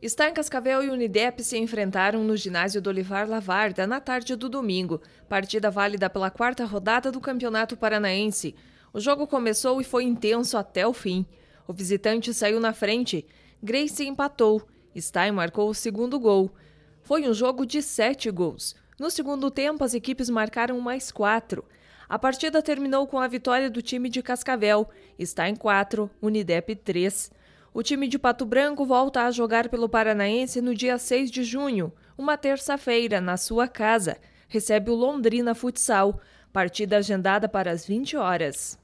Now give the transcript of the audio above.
Está em Cascavel e Unidep se enfrentaram no ginásio do Olivar Lavarda na tarde do domingo, partida válida pela quarta rodada do Campeonato Paranaense. O jogo começou e foi intenso até o fim. O visitante saiu na frente, Grace empatou, Stein marcou o segundo gol. Foi um jogo de sete gols. No segundo tempo, as equipes marcaram mais quatro. A partida terminou com a vitória do time de Cascavel, Stein 4, Unidep 3. O time de Pato Branco volta a jogar pelo Paranaense no dia 6 de junho, uma terça-feira, na sua casa. Recebe o Londrina Futsal, partida agendada para as 20 horas.